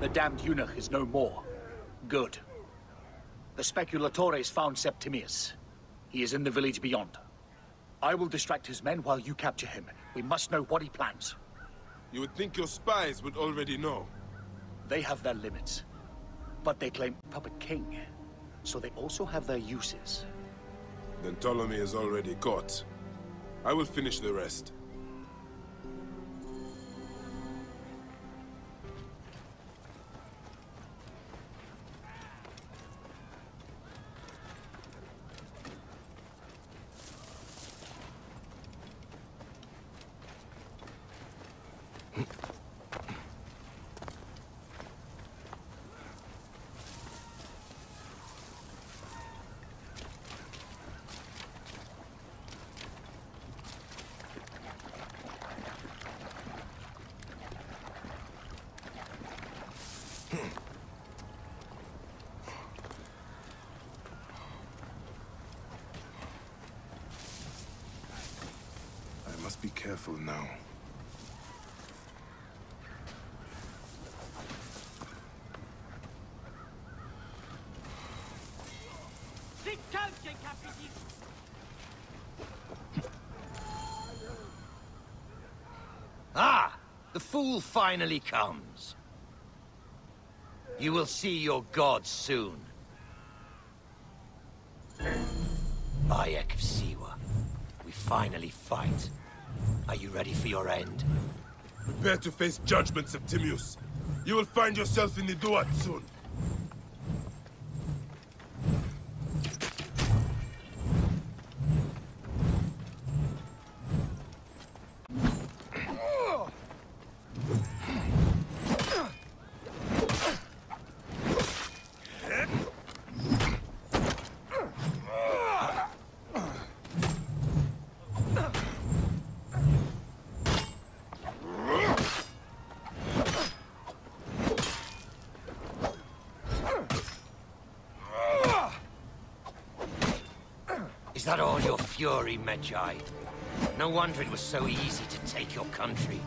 The damned eunuch is no more. Good. The Speculatores found Septimius. He is in the village beyond. I will distract his men while you capture him. We must know what he plans. You would think your spies would already know. They have their limits. But they claim Puppet King. So they also have their uses. Then Ptolemy is already caught. I will finish the rest. Be careful now. Ah! The fool finally comes. You will see your gods soon. Bayek of Siwa. We finally fight. Are you ready for your end? Prepare to face judgment, Septimius. You will find yourself in the Duat soon. Is that all your fury, Medjay? No wonder it was so easy to take your country.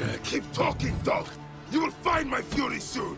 Yeah, keep talking, dog. You will find my fury soon.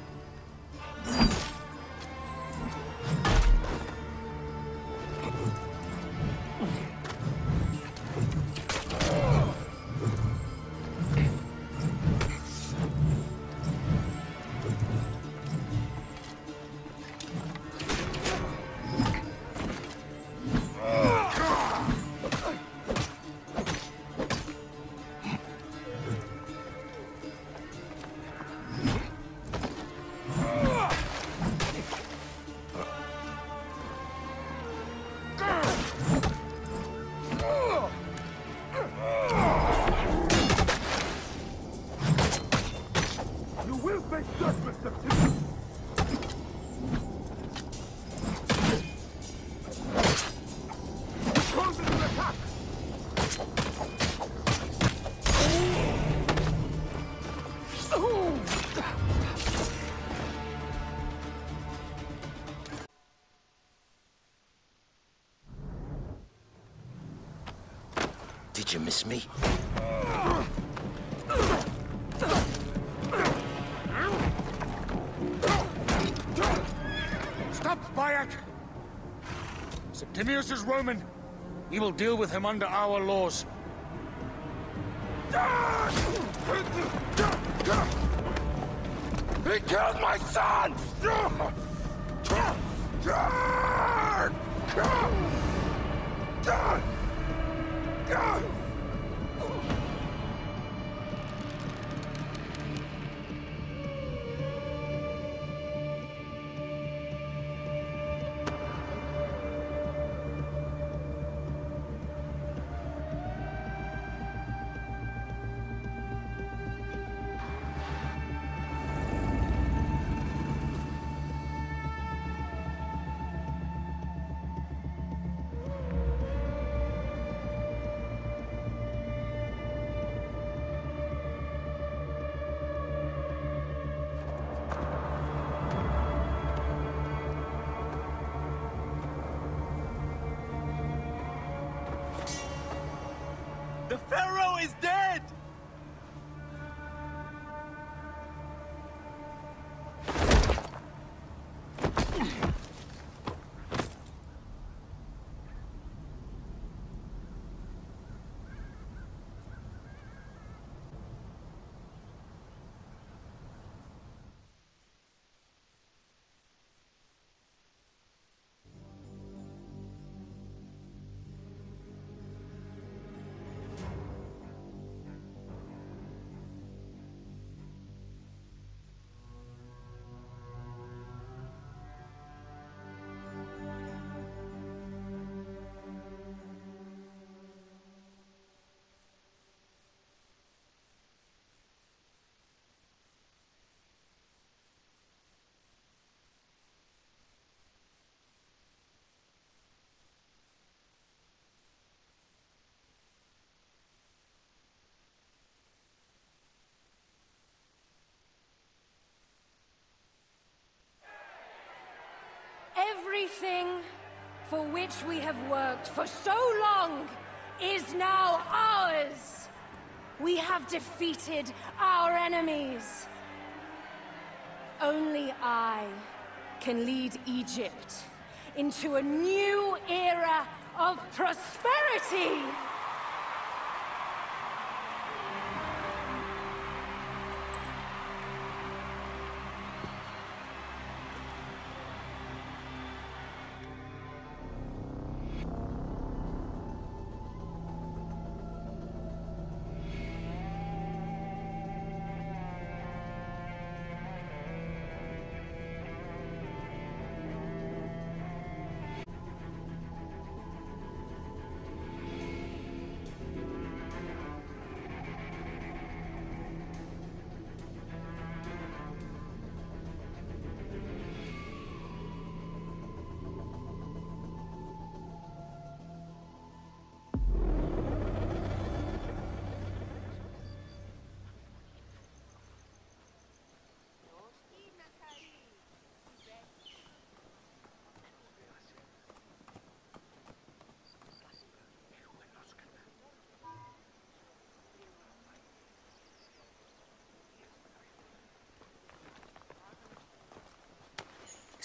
me. Stop, Bayek! Septimius is Roman. We will deal with him under our laws. He killed my son! God! Everything for which we have worked for so long is now ours. We have defeated our enemies. Only I can lead Egypt into a new era of prosperity.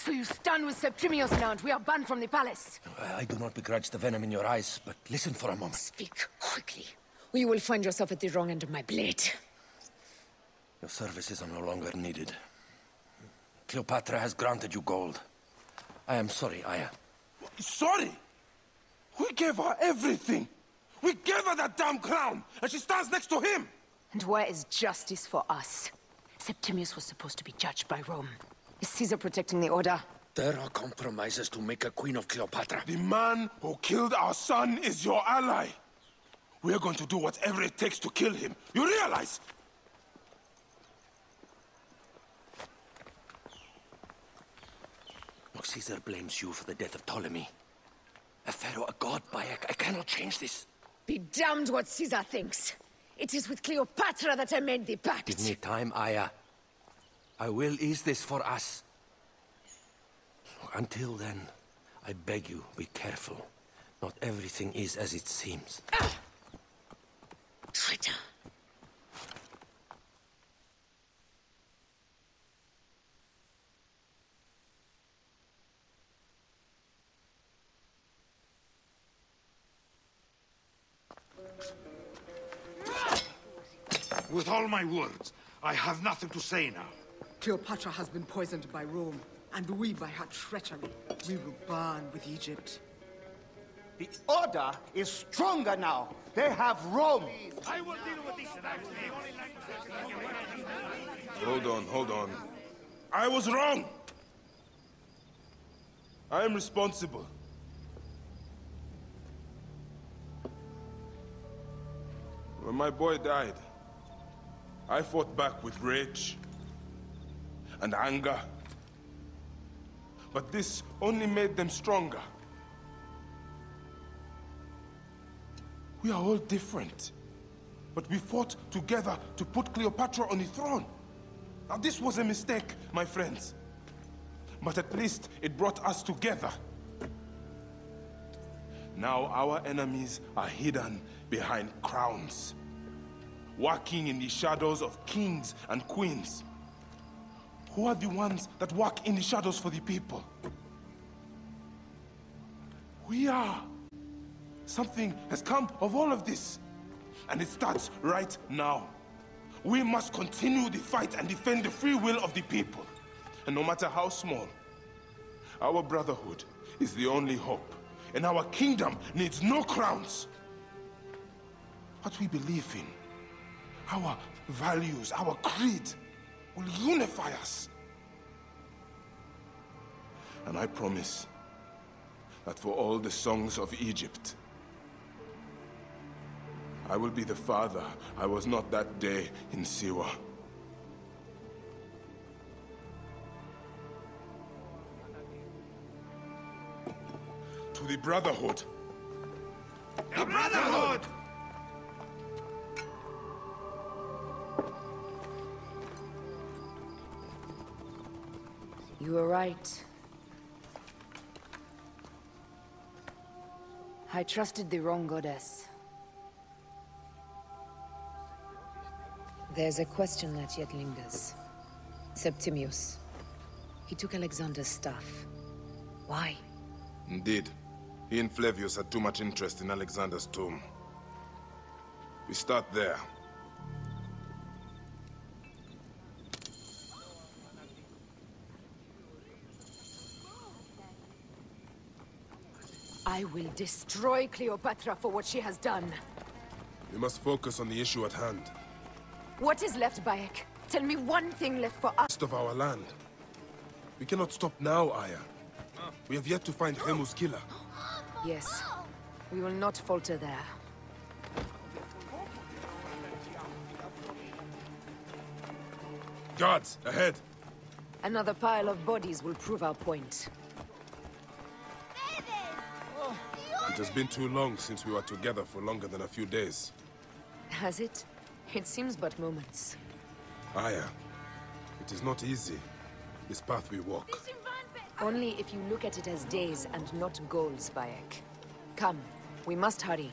So you stand with Septimius now, and we are banned from the palace. I do not begrudge the venom in your eyes, but listen for a moment. Speak quickly, or you will find yourself at the wrong end of my blade. Your services are no longer needed. Cleopatra has granted you gold. I am sorry, Aya. Uh, sorry? We gave her everything. We gave her that damn crown, and she stands next to him. And where is justice for us? Septimius was supposed to be judged by Rome. Is Caesar protecting the Order? There are compromises to make a queen of Cleopatra. The man who killed our son is your ally. We're going to do whatever it takes to kill him. You realize? Look, Caesar blames you for the death of Ptolemy. A pharaoh, a god, Bayek. I cannot change this. Be damned what Caesar thinks. It is with Cleopatra that I made the pact. Give me time, Aya. I will ease this for us. Until then, I beg you, be careful. Not everything is as it seems. Ah! Traitor. With all my words, I have nothing to say now. Cleopatra has been poisoned by Rome, and we by her treachery. We will burn with Egypt. The Order is stronger now. They have Rome. I will deal with this Hold on, hold on. I was wrong. I am responsible. When my boy died, I fought back with rage and anger. But this only made them stronger. We are all different. But we fought together to put Cleopatra on the throne. Now this was a mistake, my friends. But at least it brought us together. Now our enemies are hidden behind crowns. Walking in the shadows of kings and queens. Who are the ones that walk in the shadows for the people? We are. Something has come of all of this. And it starts right now. We must continue the fight and defend the free will of the people. And no matter how small, our brotherhood is the only hope. And our kingdom needs no crowns. What we believe in, our values, our creed, will unify us. And I promise that for all the songs of Egypt, I will be the father I was not that day in Siwa. To the Brotherhood. The Brotherhood! You were right. I trusted the wrong goddess. There's a question that yet lingers. Septimius. He took Alexander's staff. Why? Indeed. He and Flavius had too much interest in Alexander's tomb. We start there. I will destroy Cleopatra for what she has done. We must focus on the issue at hand. What is left, Bayek? Tell me one thing left for us. Of our land. We cannot stop now, Aya. We have yet to find Khemu's killer. Yes. We will not falter there. Guards, ahead! Another pile of bodies will prove our point. It has been too long since we were together for longer than a few days. Has it? It seems but moments. Aya, it is not easy, this path we walk. Only if you look at it as days and not goals, Bayek. Come, we must hurry.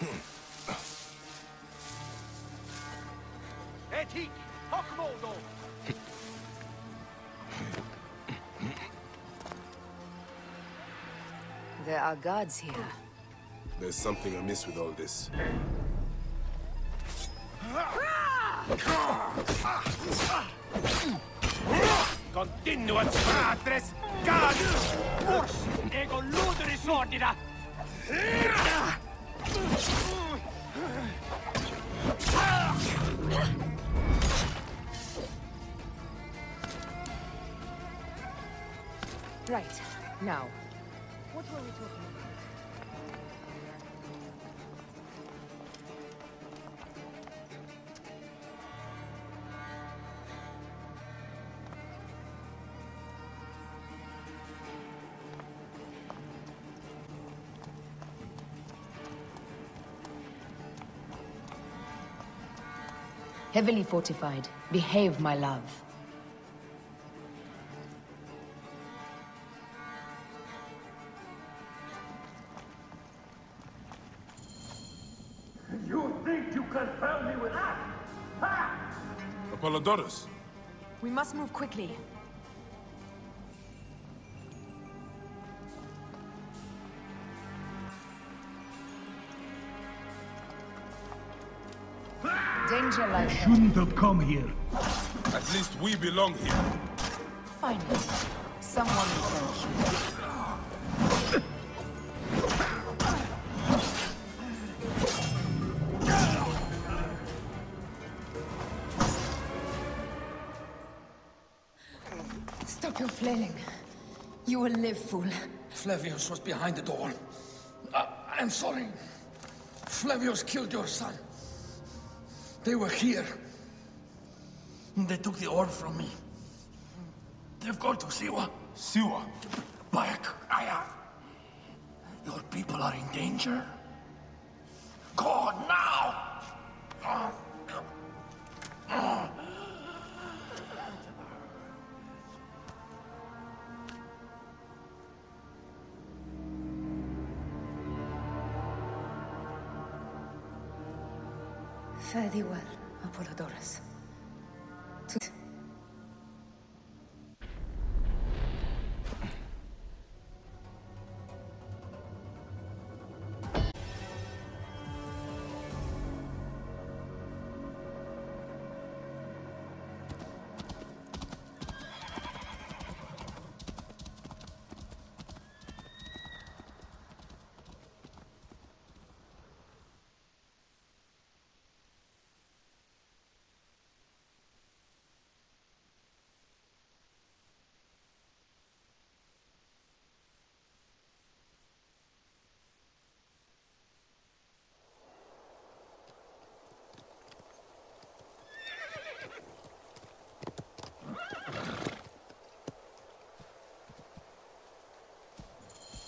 Hmm. Etik! Hokmoldo! There are guards here. There's something amiss with all this. Continuat fratres, gadus, urs, ego luderis ordina! Right. Now, Heavily fortified. Behave, my love. You think you can fool me with that? Ha! Apollodorus! We must move quickly. Danger like hell. Shouldn't have come here. At least we belong here. Finally, someone will thank you. Stop your flailing. You will live, fool. Flavius was behind it all. I I'm sorry. Flavius killed your son. They were here. They took the orb from me. They've gone to Siwa. Siwa! Bayek, Aya. Your people are in danger. Go now! Fare thee well, Apollodorus. To-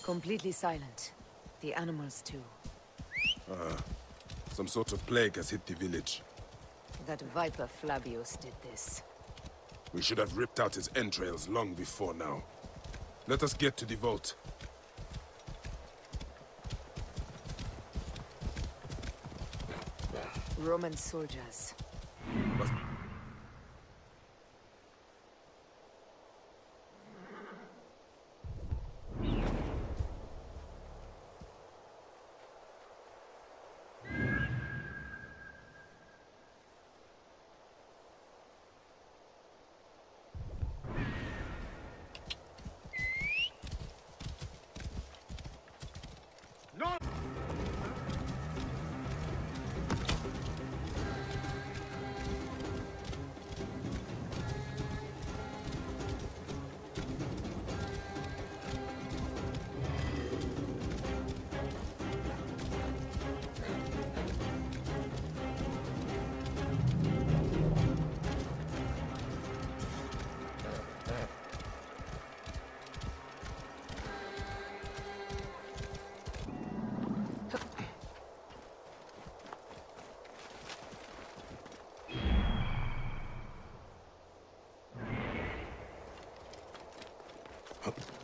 Completely silent. The animals too. Ah, some sort of plague has hit the village. That viper Flavius did this. We should have ripped out his entrails long before now. Let us get to the vault. Roman soldiers. Hop.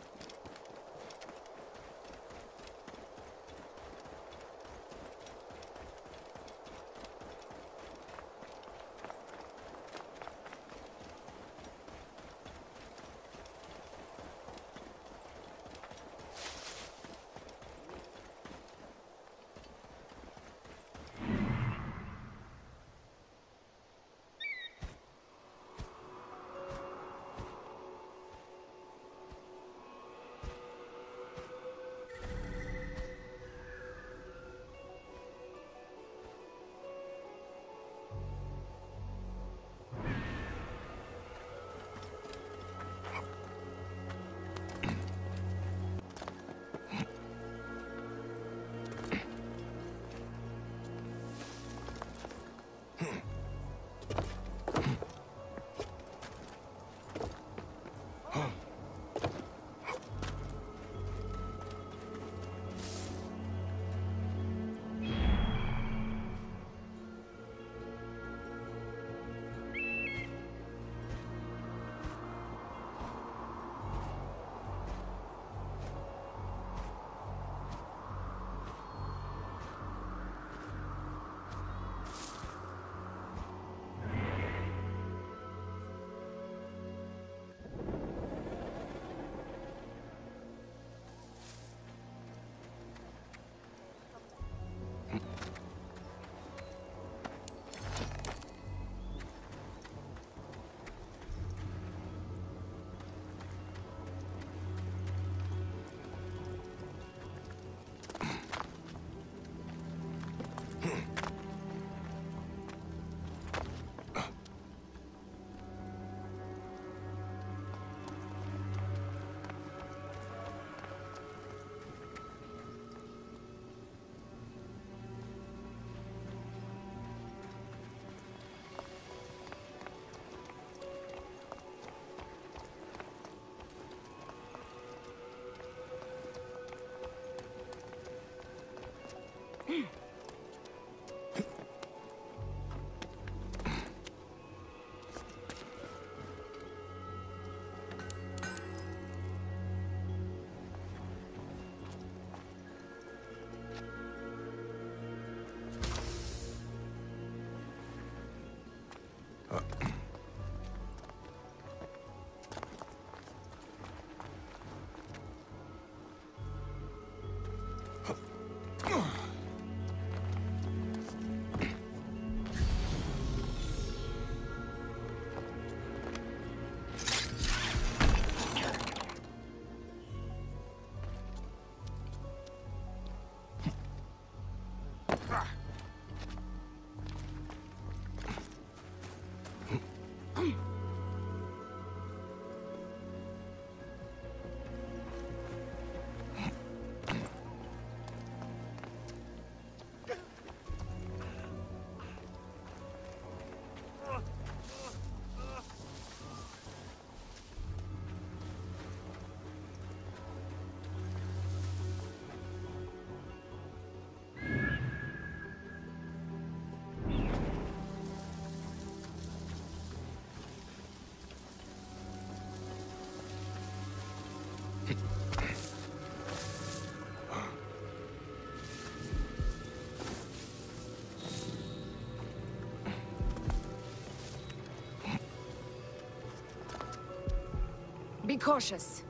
Be cautious.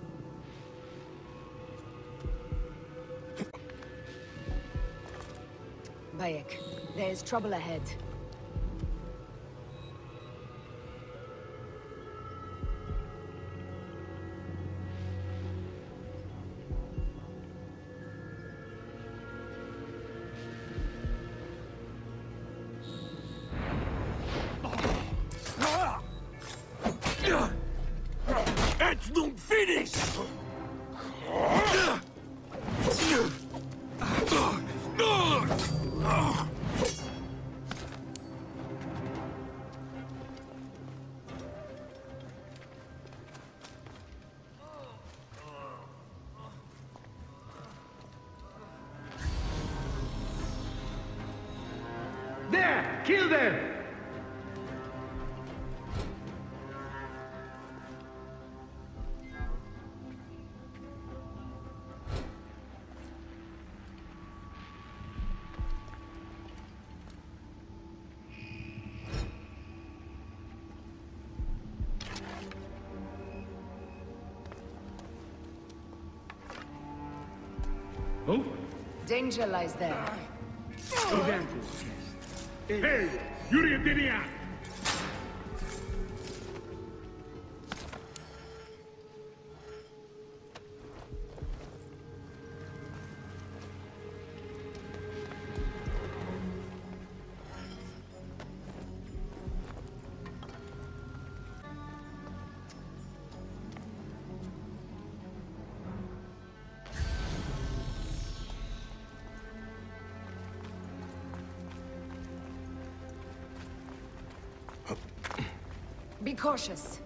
Bayek, there is trouble ahead. Danger lies there. Hey! Yuri! Cautious.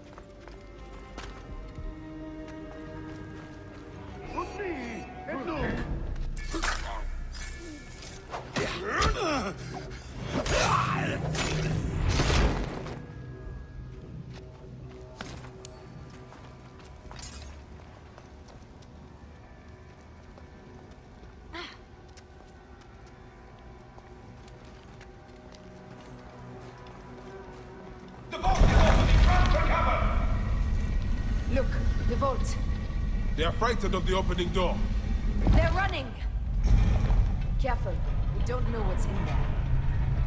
Frightened of the opening door. They're running! Careful. We don't know what's in there.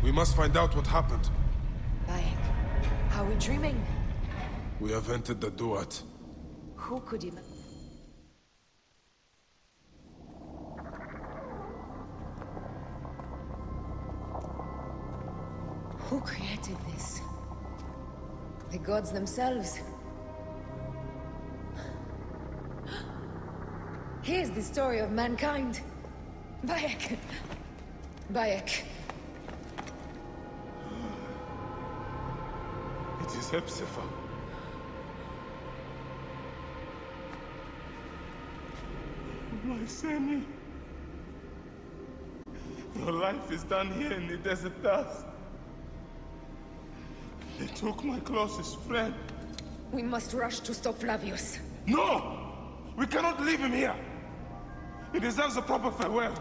We must find out what happened. Bayek, are we dreaming? We have entered the Duat. Who could even... Who created this? The gods themselves. The story of mankind. Bayek. Bayek. It is Hepzefa. My Sammy. Your life is done here in the desert dust. They took my closest friend. We must rush to stop Flavius. No! We cannot leave him here! He deserves a proper farewell.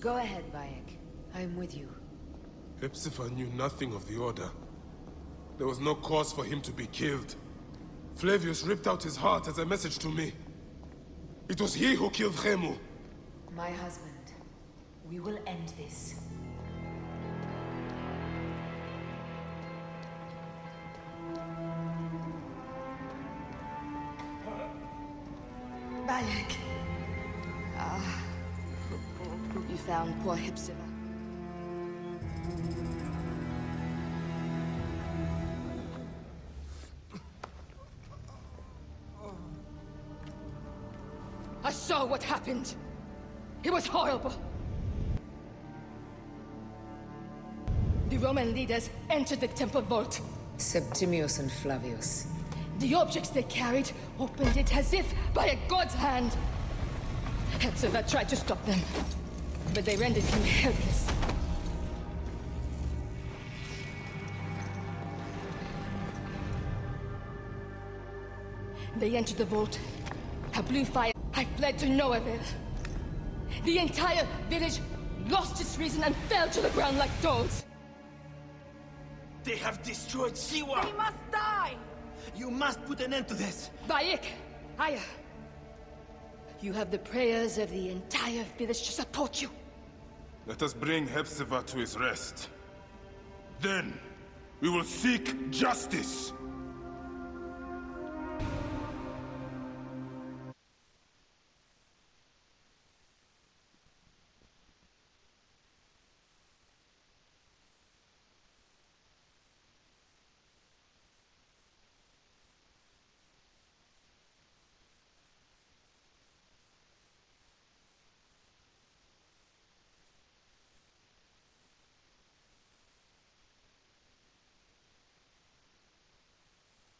Go ahead, Bayek. I am with you. Hepzefa knew nothing of the Order. There was no cause for him to be killed. Flavius ripped out his heart as a message to me. It was he who killed Khemu. My husband. We will end this. Bayek. Ah. You found poor Hepzefa. I saw what happened. It was horrible. The Roman leaders entered the temple vault. Septimius and Flavius. The objects they carried opened it as if by a god's hand. Hepzefa tried to stop them, but they rendered him helpless. They entered the vault. A blue fire. I fled to no avail. The entire village lost its reason and fell to the ground like dogs. They have destroyed Siwa! They must die! You must put an end to this! Bayek! Aya! You have the prayers of the entire village to support you. Let us bring Hepzefa to his rest. Then, we will seek justice!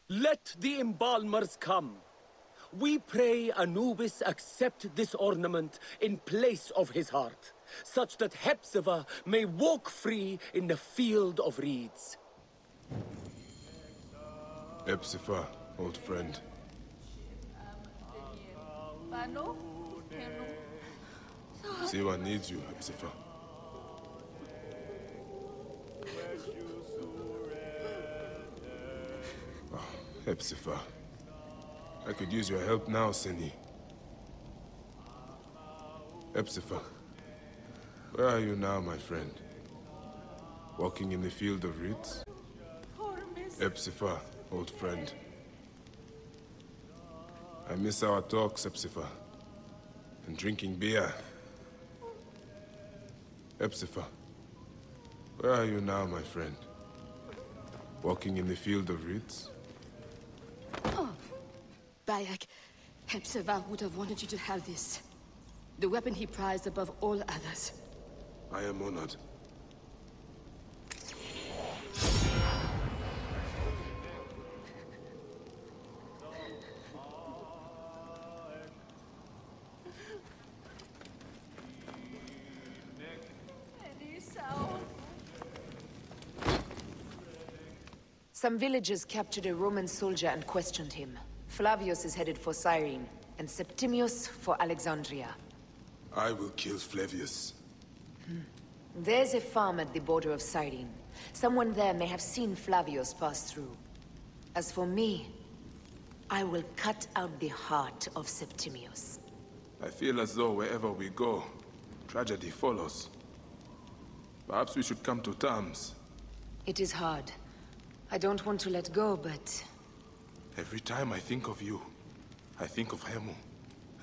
Let the embalmers come. We pray Anubis accept this ornament in place of his heart, such that Hepzefa may walk free in the field of reeds. Hepzefa, old friend. Siwa needs you, Hepzefa. Oh, Hepzefa. I could use your help now, Seni. Hepzefa. Where are you now, my friend? Walking in the field of reeds? Hepzefa, old friend. I miss our talks, Hepzefa. And drinking beer. Hepzefa. Where are you now, my friend? Walking in the field of reeds? Bayek, Hepzefa would have wanted you to have this. The weapon he prized above all others. I am honored. Some villagers captured a Roman soldier and questioned him. Flavius is headed for Cyrene, and Septimius for Alexandria. I will kill Flavius. Hmm. There's a farm at the border of Cyrene. Someone there may have seen Flavius pass through. As for me, I will cut out the heart of Septimius. I feel as though wherever we go, tragedy follows. Perhaps we should come to terms. It is hard. I don't want to let go, but... Every time I think of you, I think of Khemu,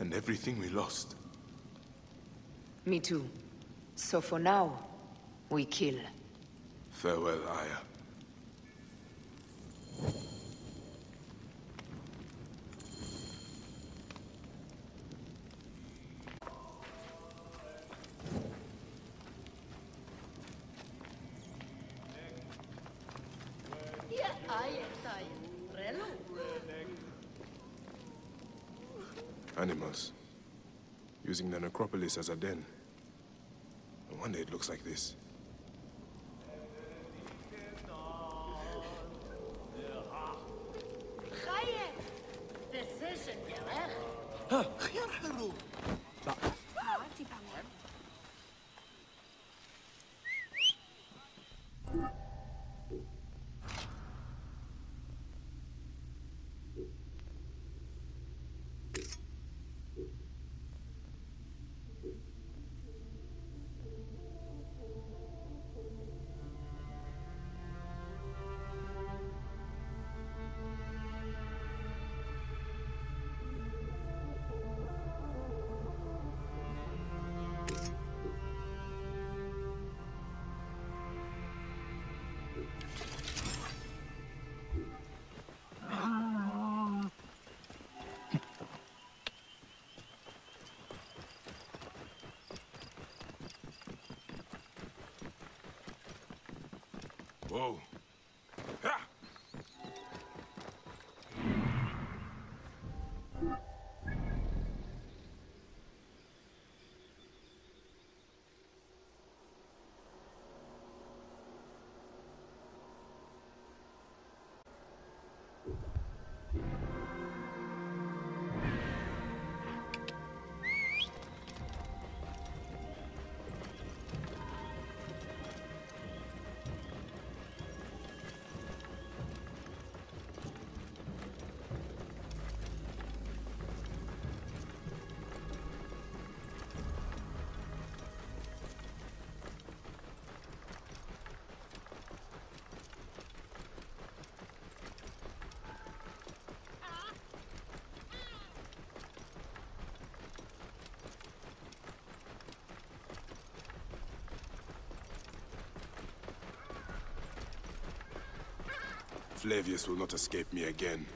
and everything we lost. Me too. So for now, we kill. Farewell, Aya. Animals. Using the necropolis as a den. No wonder it looks like this. Whoa. Flavius will not escape me again.